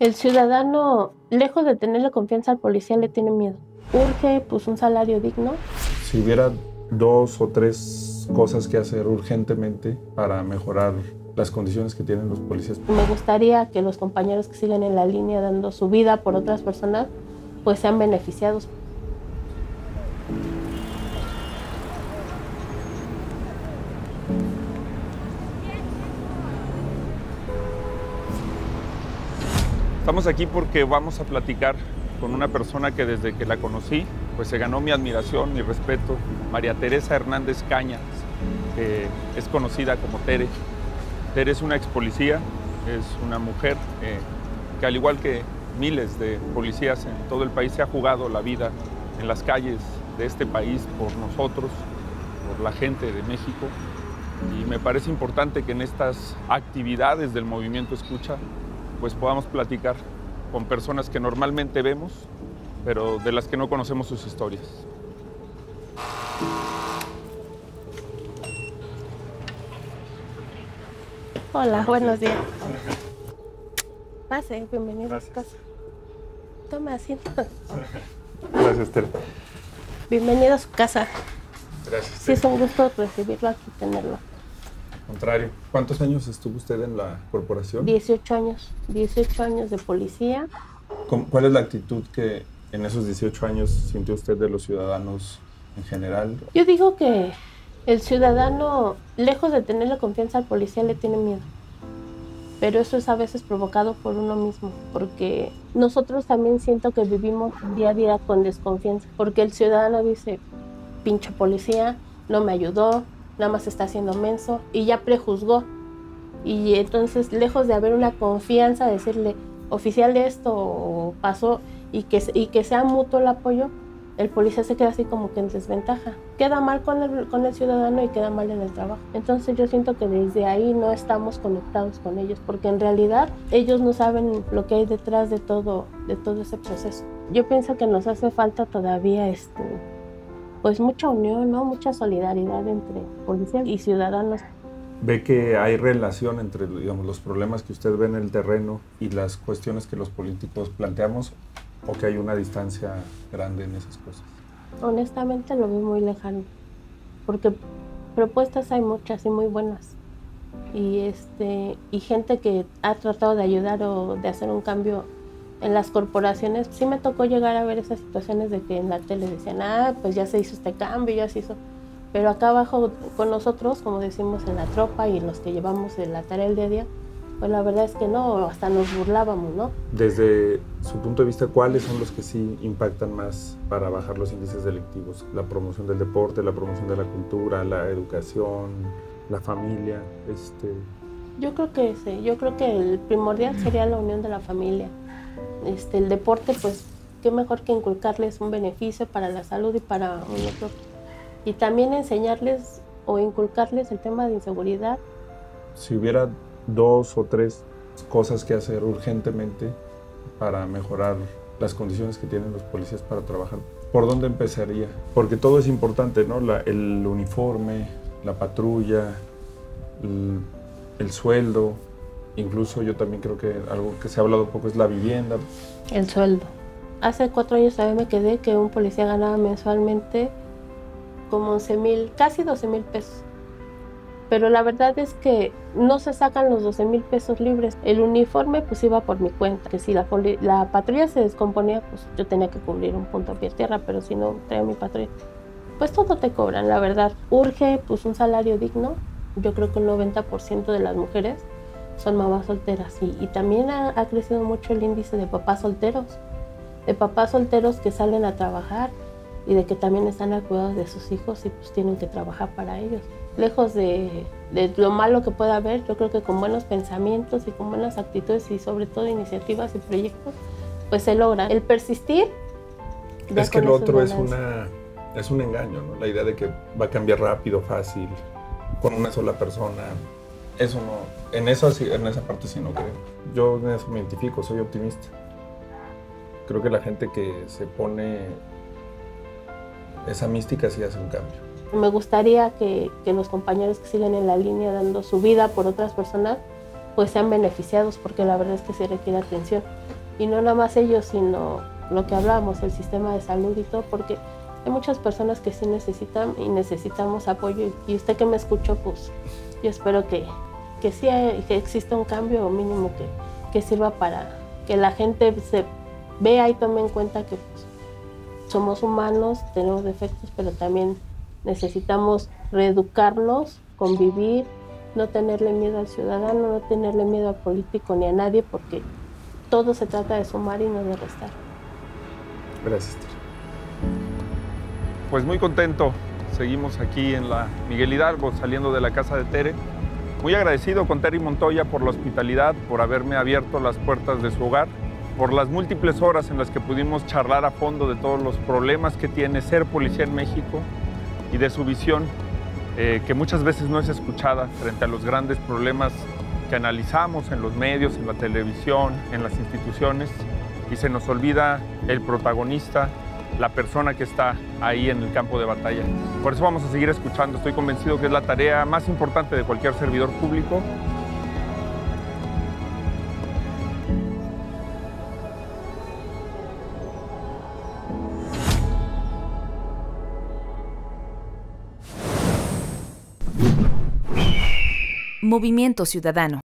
El ciudadano, lejos de tenerle confianza al policía, le tiene miedo. Urge pues un salario digno. Si hubiera dos o tres cosas que hacer urgentemente para mejorar las condiciones que tienen los policías. Me gustaría que los compañeros que siguen en la línea dando su vida por otras personas, pues sean beneficiados. Estamos aquí porque vamos a platicar con una persona que desde que la conocí, pues se ganó mi admiración, mi respeto, María Teresa Hernández Cañas, que es conocida como Tere. Tere es una ex policía, es una mujer eh, que al igual que miles de policías en todo el país se ha jugado la vida en las calles de este país por nosotros, por la gente de México. Y me parece importante que en estas actividades del movimiento Escucha pues podamos platicar con personas que normalmente vemos, pero de las que no conocemos sus historias. Hola, buenos días. Pase, bienvenido a su casa. Toma asiento. Gracias, Tere. Bienvenido a su casa. Gracias. Sí, es un gusto recibirlo aquí, tenerlo. Contrario. ¿Cuántos años estuvo usted en la corporación? 18 años, 18 años de policía. ¿Cómo- ¿Cuál es la actitud que en esos 18 años sintió usted de los ciudadanos en general? Yo digo que el ciudadano, lejos de tenerle confianza al policía, le tiene miedo. Pero eso es a veces provocado por uno mismo, porque nosotros también siento que vivimos día a día con desconfianza, porque el ciudadano dice, pinche policía, no me ayudó, nada más está haciendo menso, y ya prejuzgó. Y entonces, lejos de haber una confianza, decirle, oficial de esto pasó, y que, y que sea mutuo el apoyo, el policía se queda así como que en desventaja. Queda mal con el, con el ciudadano y queda mal en el trabajo. Entonces yo siento que desde ahí no estamos conectados con ellos, porque en realidad ellos no saben lo que hay detrás de todo, de todo ese proceso. Yo pienso que nos hace falta todavía este, pues mucha unión, ¿no? mucha solidaridad entre policía y ciudadanos. ¿Ve que hay relación entre digamos, los problemas que usted ve en el terreno y las cuestiones que los políticos planteamos o que hay una distancia grande en esas cosas? Honestamente lo veo muy lejano, porque propuestas hay muchas y muy buenas. Y, este, y gente que ha tratado de ayudar o de hacer un cambio en las corporaciones, sí me tocó llegar a ver esas situaciones de que en la tele decían, ah, pues ya se hizo este cambio, ya se hizo. Pero acá abajo con nosotros, como decimos en la tropa y los que llevamos de la tarea el día a día, pues la verdad es que no, hasta nos burlábamos, ¿no? Desde su punto de vista, ¿cuáles son los que sí impactan más para bajar los índices delictivos? La promoción del deporte, la promoción de la cultura, la educación, la familia. Este, Yo creo que sí, yo creo que el primordial sería la unión de la familia. Este, el deporte, pues, qué mejor que inculcarles un beneficio para la salud y para uno propio. Y también enseñarles o inculcarles el tema de inseguridad. si hubiera dos o tres cosas que hacer urgentemente para mejorar las condiciones que tienen los policías para trabajar, ¿por dónde empezaría? Porque todo es importante, ¿no? El uniforme, la patrulla, el sueldo, incluso yo también creo que algo que se ha hablado poco es la vivienda. El sueldo. Hace cuatro años también me quedé que un policía ganaba mensualmente como 11 mil, casi 12 mil pesos. Pero la verdad es que no se sacan los 12 mil pesos libres. El uniforme pues iba por mi cuenta. Que si la, patrulla se descomponía, pues yo tenía que cubrir un punto a pie tierra, pero si no traía mi patrulla. Pues todo te cobran, la verdad. Urge pues un salario digno. Yo creo que el 90% de las mujeres son mamás solteras. Y, y también ha, ha crecido mucho el índice de papás solteros. De papás solteros que salen a trabajar y de que también están al cuidado de sus hijos y pues tienen que trabajar para ellos. Lejos de, de lo malo que pueda haber, yo creo que con buenos pensamientos y con buenas actitudes y sobre todo iniciativas y proyectos, pues se logra. El persistir. Es que lo otro es una es un engaño, ¿no? La idea de que va a cambiar rápido, fácil, con una sola persona. Eso no, en sí- en esa parte sí no creo. Yo me identifico, soy optimista. Creo que la gente que se pone esa mística sí hace un cambio. Me gustaría que, que los compañeros que siguen en la línea dando su vida por otras personas, pues sean beneficiados, porque la verdad es que se requiere atención. Y no nada más ellos, sino lo que hablábamos, el sistema de salud y todo, porque hay muchas personas que sí necesitan y necesitamos apoyo. Y usted que me escuchó, pues yo espero que, que sí que exista un cambio mínimo que, que sirva para que la gente se vea y tome en cuenta que pues, somos humanos, tenemos defectos, pero también necesitamos reeducarnos, convivir, no tenerle miedo al ciudadano, no tenerle miedo al político ni a nadie, porque todo se trata de sumar y no de restar. Gracias. Pues muy contento. Seguimos aquí en la Miguel Hidalgo, saliendo de la casa de Tere. Muy agradecido con Terry Montoya por la hospitalidad, por haberme abierto las puertas de su hogar, por las múltiples horas en las que pudimos charlar a fondo de todos los problemas que tiene ser policía en México y de su visión, eh, que muchas veces no es escuchada frente a los grandes problemas que analizamos en los medios, en la televisión, en las instituciones, y se nos olvida el protagonista, la persona que está ahí en el campo de batalla. Por eso vamos a seguir escuchando. Estoy convencido que es la tarea más importante de cualquier servidor público. Movimiento Ciudadano.